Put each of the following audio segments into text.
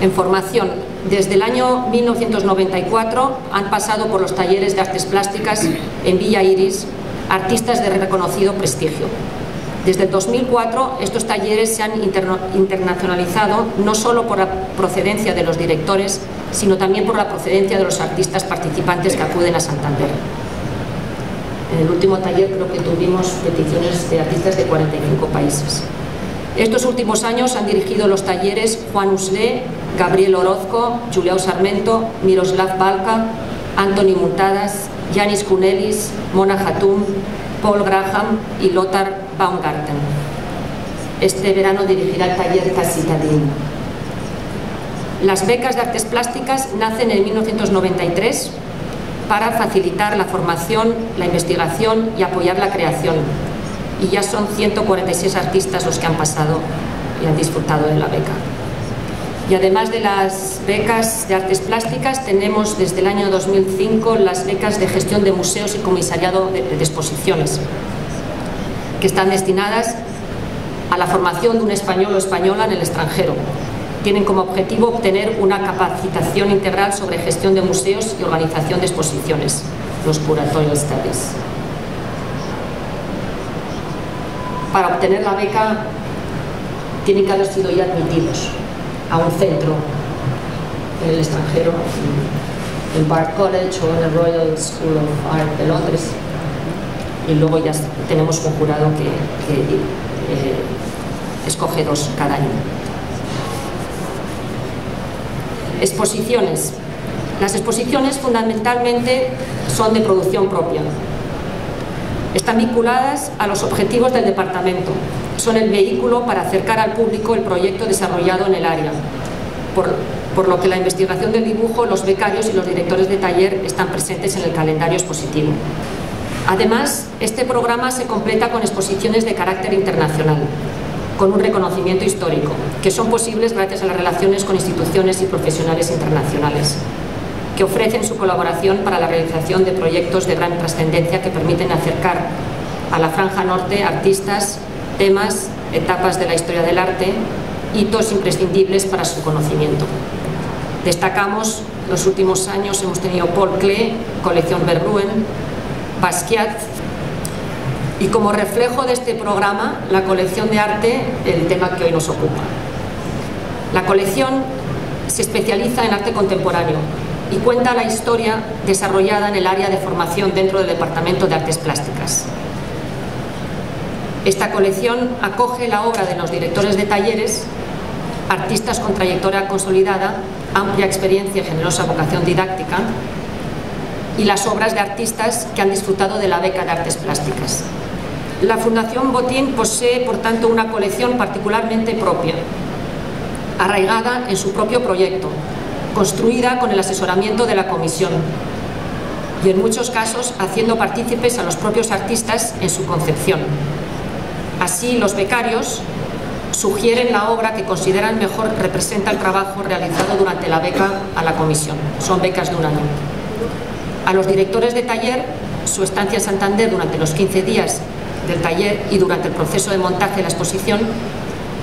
En formación, desde el año 1994 han pasado por los talleres de artes plásticas en Villa Iris artistas de reconocido prestigio. Desde el 2004 estos talleres se han internacionalizado no solo por la procedencia de los directores, sino también por la procedencia de los artistas participantes que acuden a Santander. En el último taller creo que tuvimos peticiones de artistas de 45 países. Estos últimos años han dirigido los talleres Juan Uslé, Gabriel Orozco, Juliao Sarmento, Miroslav Balca, Anthony Muntadas, Yanis Kunelis, Mona Hatum, Paul Graham y Lothar Baumgarten. Este verano dirigirá el taller Casitadín. Las becas de artes plásticas nacen en 1993 para facilitar la formación, la investigación y apoyar la creación. Y ya son 146 artistas los que han pasado y han disfrutado de la beca. Y además de las becas de artes plásticas, tenemos desde el año 2005 las becas de gestión de museos y comisariado de, exposiciones, que están destinadas a la formación de un español o española en el extranjero, tienen como objetivo obtener una capacitación integral sobre gestión de museos y organización de exposiciones, los curatorial studies. Para obtener la beca tienen que haber sido ya admitidos a un centro en el extranjero, en Bard College o en el Royal School of Art de Londres. Y luego ya tenemos un jurado que, eh, escoge dos cada año. Exposiciones. Las exposiciones fundamentalmente son de producción propia. Están vinculadas a los objetivos del departamento. Son el vehículo para acercar al público el proyecto desarrollado en el área. Por, lo que la investigación del dibujo, los becarios y los directores de taller están presentes en el calendario expositivo. Además, este programa se completa con exposiciones de carácter internacional, con un reconocimiento histórico, que son posibles gracias a las relaciones con instituciones y profesionales internacionales, que ofrecen su colaboración para la realización de proyectos de gran trascendencia que permiten acercar a la franja norte artistas, temas, etapas de la historia del arte, hitos imprescindibles para su conocimiento. Destacamos los últimos años hemos tenido Paul Klee, colección Verbruen, Basquiat, y como reflejo de este programa, la colección de arte, el tema que hoy nos ocupa. La colección se especializa en arte contemporáneo y cuenta la historia desarrollada en el área de formación dentro del Departamento de Artes Plásticas. Esta colección acoge la obra de los directores de talleres, artistas con trayectoria consolidada, amplia experiencia y generosa vocación didáctica, y las obras de artistas que han disfrutado de la beca de artes plásticas. La Fundación Botín posee, por tanto, una colección particularmente propia, arraigada en su propio proyecto, construida con el asesoramiento de la Comisión y en muchos casos haciendo partícipes a los propios artistas en su concepción. Así, los becarios sugieren la obra que consideran mejor representa el trabajo realizado durante la beca a la Comisión. Son becas de un año. A los directores de taller, su estancia en Santander durante los 15 días del taller y durante el proceso de montaje de la exposición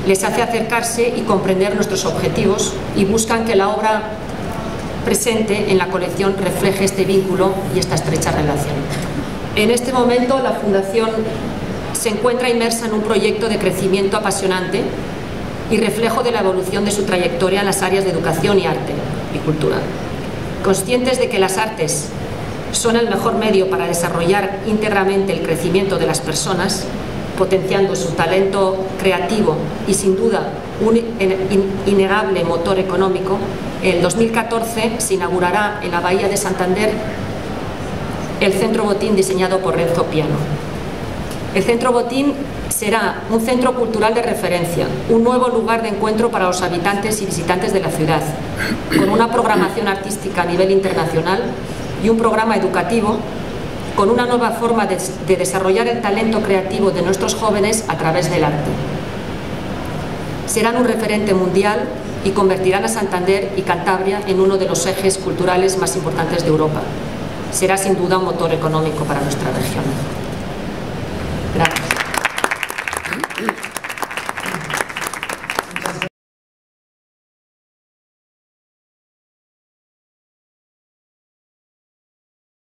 les hace acercarse y comprender nuestros objetivos y buscan que la obra presente en la colección refleje este vínculo y esta estrecha relación. En este momento la Fundación se encuentra inmersa en un proyecto de crecimiento apasionante y reflejo de la evolución de su trayectoria en las áreas de educación y arte y cultura. Conscientes de que las artes son el mejor medio para desarrollar íntegramente el crecimiento de las personas, potenciando su talento creativo y sin duda un innegable motor económico, en 2014 se inaugurará en la Bahía de Santander el Centro Botín diseñado por Renzo Piano. El Centro Botín será un centro cultural de referencia, un nuevo lugar de encuentro para los habitantes y visitantes de la ciudad, con una programación artística a nivel internacional y un programa educativo con una nueva forma de, desarrollar el talento creativo de nuestros jóvenes a través del arte. Serán un referente mundial y convertirán a Santander y Cantabria en uno de los ejes culturales más importantes de Europa. Será sin duda un motor económico para nuestra región. Thank you.